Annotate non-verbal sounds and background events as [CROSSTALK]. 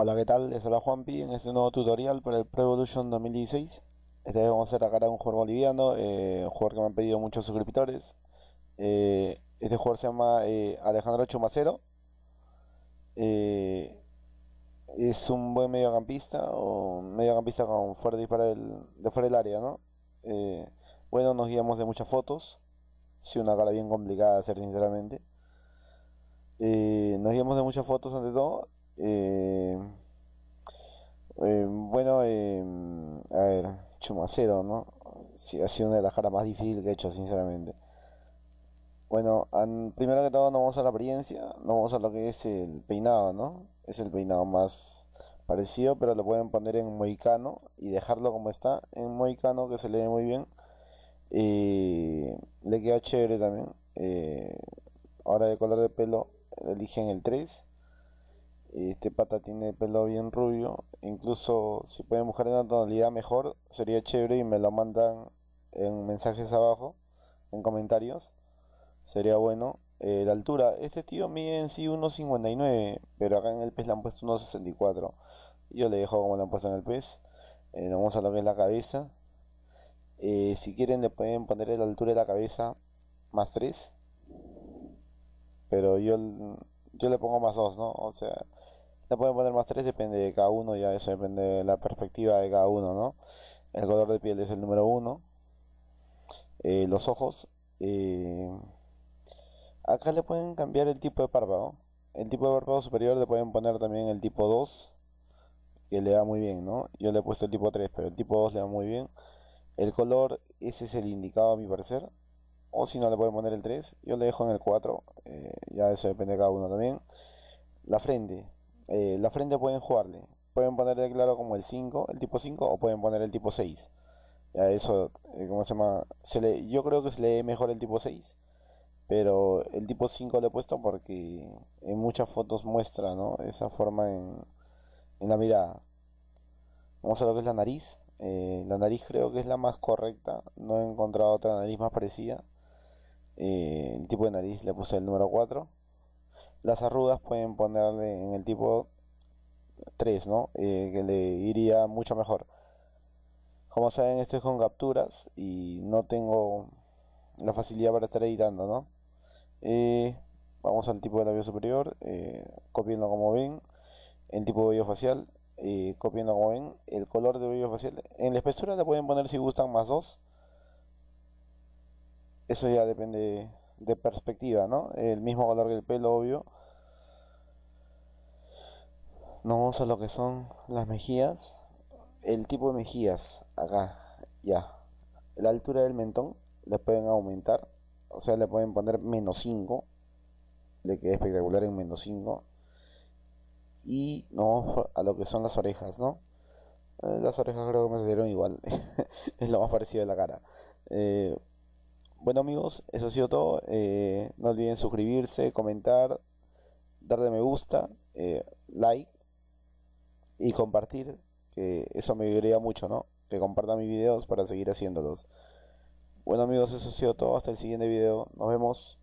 Hola, ¿qué tal? Les habla Juanpi en este nuevo tutorial para el Pro Evolution 2016. Esta vez vamos a sacar a un jugador boliviano, eh, un jugador que me han pedido muchos suscriptores. Eh, este jugador se llama eh, Alejandro Chumacero. es un buen mediocampista, o mediocampista con fuerte disparo de fuera del área, ¿no? bueno, nos guiamos de muchas fotos. Sí, una cara bien complicada de hacer, sinceramente. nos guiamos de muchas fotos ante todo eh, eh, bueno, eh, a ver, Chumacero, ¿no? Ha sido una de las caras más difíciles que he hecho, sinceramente. Bueno, primero que todo no vamos a la apariencia, no vamos a lo que es el peinado, ¿no? Es el peinado más parecido, pero lo pueden poner en moicano y dejarlo como está, en moicano que se le ve muy bien. Le queda chévere también. ahora de color de pelo eligen el 3 este pata tiene pelo bien rubio. Incluso si pueden buscar una tonalidad mejor, sería chévere y me lo mandan en mensajes abajo, en comentarios. Sería bueno. Eh, la altura, este tío mide en sí 1.59, pero acá en el pez le han puesto 1.64. Yo le dejo como le han puesto en el pez. Eh, vamos a lo que es la cabeza. Eh, si quieren le pueden poner la altura de la cabeza más 3. Pero yo yo le pongo más 2, ¿no? O sea, le pueden poner más 3, depende de cada uno, ya eso depende de la perspectiva de cada uno, ¿no? El color de piel es el número 1. Eh, los ojos. Eh, acá le pueden cambiar el tipo de párpado. El tipo de párpado superior le pueden poner también el tipo 2, que le da muy bien, ¿no? Yo le he puesto el tipo 3, pero el tipo 2 le da muy bien. El color, ese es el indicado a mi parecer o si no le pueden poner el 3 yo le dejo en el 4 eh, ya eso depende de cada uno también la frente eh, la frente pueden jugarle. Pueden ponerle claro como el 5 el tipo 5 o pueden poner el tipo 6 ya eso eh, como se llama yo creo que se lee mejor el tipo 6 pero el tipo 5 le he puesto porque en muchas fotos muestra ¿no? esa forma en, en la mirada. Vamos a lo que es la nariz. La nariz creo que es la más correcta. No he encontrado otra nariz más parecida. Eh, el tipo de nariz le puse el número 4 las arrugas pueden ponerle en el tipo 3 ¿no? Eh, que le iría mucho mejor como saben esto es con capturas y no tengo la facilidad para estar editando ¿no? Eh, vamos al tipo de labio superior copiando como ven el tipo de vello facial copiando como ven el color de vello facial en la espesura le pueden poner si gustan más 2 eso ya depende de perspectiva, ¿no? El mismo color que el pelo, obvio. Nos vamos a lo que son las mejillas. El tipo de mejillas, acá, ya. La altura del mentón le pueden aumentar. O sea, le pueden poner menos 5. Le queda espectacular en menos 5. Y nos vamos a lo que son las orejas, ¿no? Eh, las orejas creo que me salieron igual. [LAUGHS] es lo más parecido de la cara. Eh, bueno amigos, eso ha sido todo. Eh, no olviden suscribirse, comentar, darle me gusta, eh, like y compartir, que eso me ayudaría mucho, ¿no? Que compartan mis videos para seguir haciéndolos. Bueno amigos, eso ha sido todo. Hasta el siguiente video. Nos vemos.